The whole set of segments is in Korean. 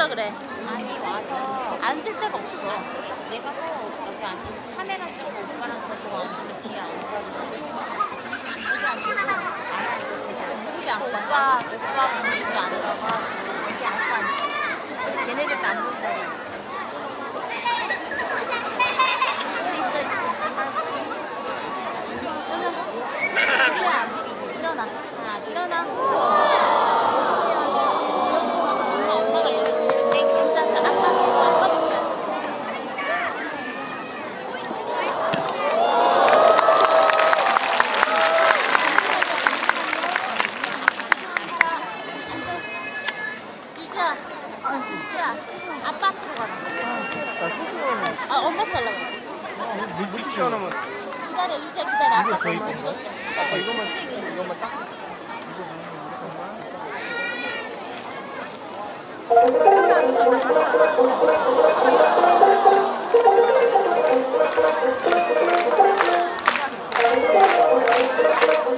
앉으라 그래. 아니 와서 앉을 데가 없어. 내가 또 여기 앉 카메라 끼고 오빠랑 저거 앉으면 뒤에 앉아. 오빠 오빠 분위기 안 나와. 여기 앉아. 걔네들 안 본다. 아, 엄마 살라고. 물티슈 하나만. 기다려, 이주야, 기다려. 아빠 더 있어? 기다려. 아빠 이것만 이것만 딱. 아,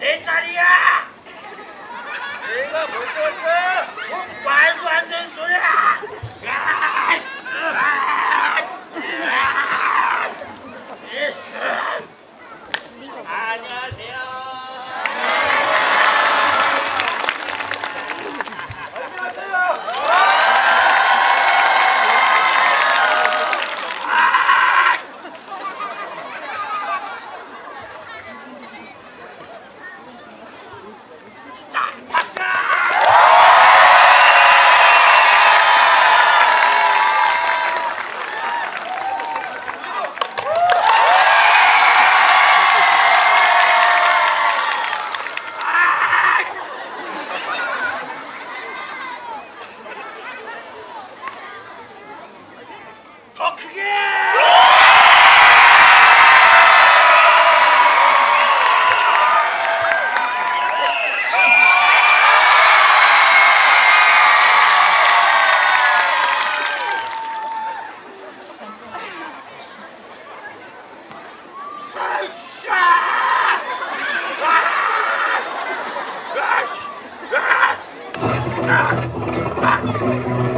내 자리야! 내가 먼저 왔어! 어? 말도 안 되는 소리야! 야! 아! 아! 이씨! 안녕하세요. 자, 박수! 더 크게! 살샤! 아! 아! 아!